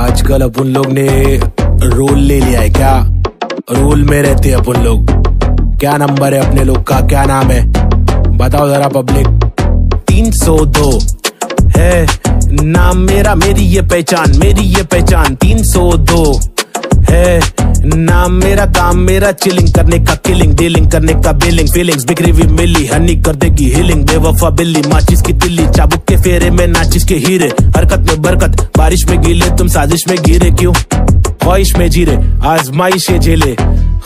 आजकल अपन लोग ने रोल ले लिया है क्या? रोल में रहते हैं अपन लोग। क्या नंबर है अपने लोग का? क्या नाम है? बताओ जरा पब्लिक। तीन सौ दो। है, नाम मेरा, मेरी ये पहचान, मेरी ये पहचान। तीन सौ दो। है, नाम मेरा, काम मेरा चिलिंग करने का किलिंग डीलिंग करने का बिलिंग फीलिंग्स बिक्री हुई मिली हनी कर देगी हीलिंग बेवफा बिल्ली, माचिस की तिल्ली, चाबुक के फेरे में नाचिस के हीरे, हरकत में बरकत बारिश में गीले तुम साजिश में गिरे क्यों? ख्वाहिश में जीरे आजमाइश झेले।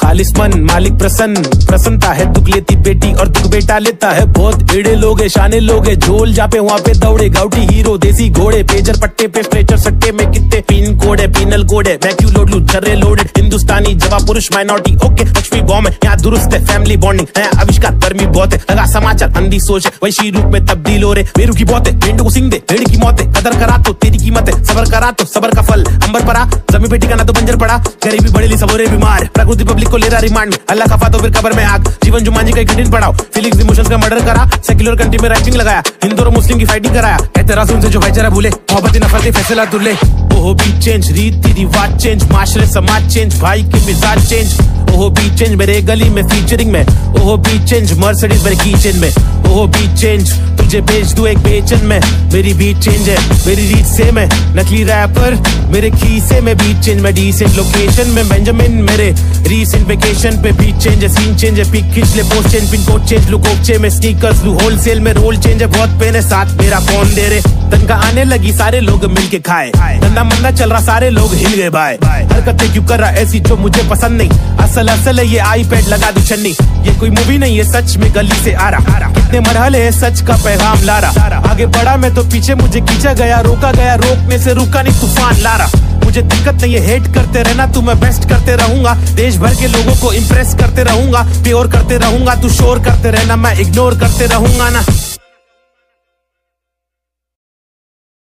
खालिस मन मालिक प्रसन्न, प्रसन्नता है, दुख लेती बेटी और दुख बेटा लेता है बहुत। एड़े लोग शाने लोग है, झोल जापे, वहाँ पे दौड़े गाउटी हीरो, देसी घोड़े, पेजर पट्टे पे स्ट्रेचर सट्टे में कितने पिन कोड है, पिनल कोड है मैं लोड लू जर्रे लोडेड हिंदुस्तानी जवाब पुरुष माइनॉरिटी ओके लक्ष्मी बॉम्ब है, यहाँ दुरुस्त है फैमिली बॉन्डिंग है आविष्कार गर्मी बहुत है, लगा समाचार, अंधी सोच है, वैशी रूप में तब्दील हो रहे, मेरू की बहुत है मेंढू को सिंह दे, भेड़ की मौत है, कदर करा तो तेरी कीमत है, सबर करा तो सबर का फल, अंबर परा जमी पे टिकाना तो बंजर पड़ा, गरीबी बड़ी सबोरे बीमार, प्रकृति पब्लिक को ले रहा रिमांड अल्लाह खफा तो फिर कबर में आग। जीवन जुमान का कठिन पढ़ाओ फिलिंग इमोशंस का मर्डर करा। सेक्युलर कंट्री में राइटिंग लगाया। हिंदू और मुस्लिम की फाइटिंग कराया। एतराज़ उनसे जो भाईचारा भूले। मोहब्बत नफरत फैसला तुले वो भी चेंज रीति रिवाज चेंज माशरे समाज चेंज भाई की मिजाज चेंज ओहो भी चेंज मेरे गली में फीचरिंग में। ओहो भी चेंज मर्सिडीज मेरे किचन में। ओहो भी चेंज तुझे भेज दू एक बेचन में। मेरी बीट चेंज है, मेरी रीत सेम है। नकली रैपर मेरे खीसे में बीट चेंज में डिसेंट लोकेशन में बेंजामिन मेरे रीसेंट वेकेशन पे बीट चेंज है सीन चेंज है। पिक खींच ले post change pin code change look ओपचे में स्नीकर्स लू होलसेल में रोल चेंज है। बहुत पेन है, साथ मेरा कौन दे रे। तनका आने लगी, सारे लोग मिलके खाए। धंधा मंदा चल रहा, सारे लोग हिल गए भाई हरकतें क्यों कर रहा, ऐसी जो मुझे पसंद नहीं। असल असल असल है ये आईपैड लगा दू छन्नी। ये कोई मूवी नहीं है, सच में गली से आ रहा। कितने मरहले है, सच का पैगाम ला रहा। आगे बढ़ा मैं तो पीछे, मुझे खींचा गया, रोका गया, रोकने से रुका नहीं, तूफ़ान ला रहा। मुझे दिक्कत नहीं है हेट करते रहना, तू मैं बेस्ट करते रहूँगा। देश भर के लोगों को इम्प्रेस करते रहूँगा प्योर करते रहूँगा, तू शोर करते रहना, मैं इग्नोर करते रहूँगा ना।